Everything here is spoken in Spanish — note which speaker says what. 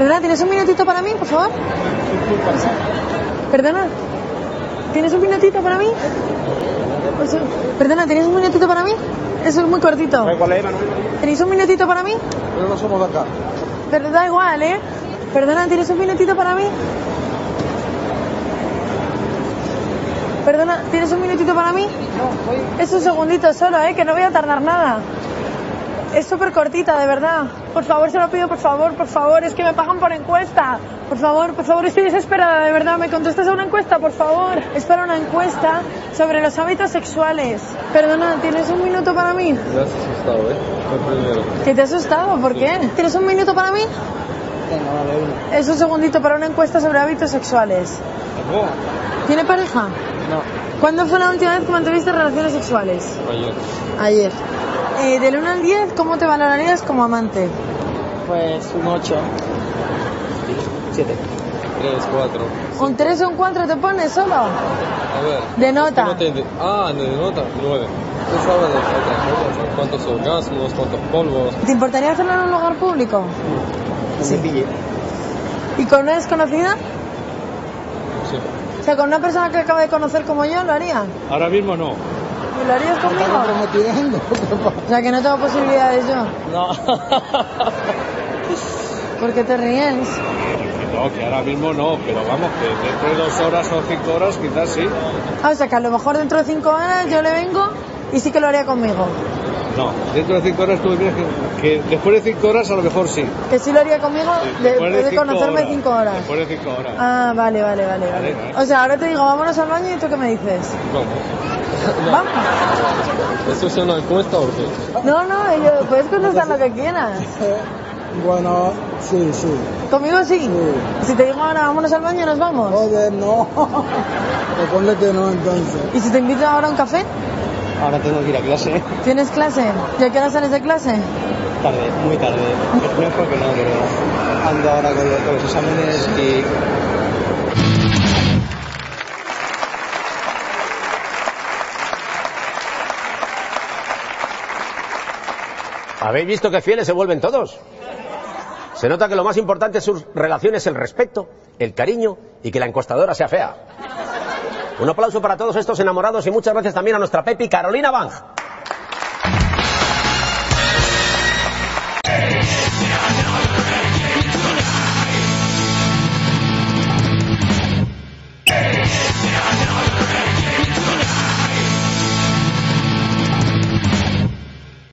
Speaker 1: Perdona, ¿tienes un minutito para mí, por favor? Perdona. ¿Tienes un minutito para mí? Eh, Perdona, ¿tienes un minutito para mí? Eso es muy cortito.
Speaker 2: ¿Cuál es, Manuel?
Speaker 1: ¿Tenéis un minutito para mí?
Speaker 2: Pero no somos de acá.
Speaker 1: Pero da igual, ¿eh? Perdona, ¿tienes un minutito para mí? Perdona, ¿tienes un minutito para mí? Es un segundito solo, ¿eh? Que no voy a tardar nada. Es súper cortita, de verdad. Por favor, se lo pido, por favor, por favor. Es que me pagan por encuesta. Por favor, por favor, estoy desesperada, de verdad. ¿Me contestas a una encuesta, por favor? Es para una encuesta sobre los hábitos sexuales. Perdona, ¿tienes un minuto para mí?
Speaker 3: Me has asustado, ¿eh?
Speaker 1: ¿Que te has asustado? ¿Por qué? ¿Tienes un minuto para mí?
Speaker 2: Venga, vale, uno.
Speaker 1: Es un segundito para una encuesta sobre hábitos sexuales. ¿Tiene pareja?
Speaker 2: No.
Speaker 1: ¿Cuándo fue la última vez que mantuviste relaciones sexuales?
Speaker 3: Ayer.
Speaker 1: Ayer. Eh, del 1 al 10, ¿cómo te valorarías como amante?
Speaker 2: Pues un 8. 7.
Speaker 3: 3, 4.
Speaker 1: ¿Un 3 o un 4 te pones solo?
Speaker 3: A ver.
Speaker 1: De nota.
Speaker 3: No te Ah, de nota. 9. Tú sabes de otras cosas, ¿no? ¿Cuántos orgasmos, cuántos polvos?
Speaker 1: ¿Te importaría hacerlo en un lugar público?
Speaker 2: Sí. pille.
Speaker 1: ¿Y con una desconocida?
Speaker 3: Sí.
Speaker 1: O sea, con una persona que acaba de conocer como yo, ¿lo haría?
Speaker 3: Ahora mismo no.
Speaker 1: ¿Y lo harías conmigo?
Speaker 2: comprometiendo?
Speaker 1: O sea, que no tengo posibilidades yo.
Speaker 3: No.
Speaker 1: ¿Por qué te ríes?
Speaker 3: no, que ahora mismo no, pero vamos, que dentro de dos horas o cinco horas quizás sí.
Speaker 1: Ah, o sea, que a lo mejor dentro de 5 horas yo le vengo y sí que lo haría conmigo.
Speaker 3: No, dentro de cinco horas tú dirías que, que después de cinco horas a lo mejor sí.
Speaker 1: Que sí lo haría conmigo de-
Speaker 3: Después
Speaker 1: de,
Speaker 3: cinco
Speaker 1: conocerme 5 horas.
Speaker 3: Después de cinco horas.
Speaker 1: Ah, vale, vale, vale, vale.
Speaker 3: Vale,
Speaker 1: O sea, ahora te digo, vámonos al baño y tú qué me dices.
Speaker 3: Vamos.
Speaker 1: Vamos.
Speaker 3: ¿Esto es una encuesta o qué?
Speaker 1: No, no, yo- puedes contestar lo que quieras.
Speaker 2: Bueno, sí, sí.
Speaker 1: ¿Conmigo sí? Si te digo ahora, vámonos al baño, nos vamos.
Speaker 2: Joder, no. Responde que no entonces.
Speaker 1: ¿Y si te invito ahora a un café?
Speaker 2: Ahora tengo que ir a clase.
Speaker 1: ¿Tienes clase? ¿Y a qué hora sales de clase?
Speaker 2: Tarde, muy tarde. No es porque no, pero ando ahora con los, con los exámenes y
Speaker 4: ¿Habéis visto que fieles se vuelven todos? Se nota que lo más importante en sus relaciones es el respeto, el cariño y que la encuestadora sea fea. Un aplauso para todos estos enamorados y muchas gracias también a nuestra Pepi Carolina Bang.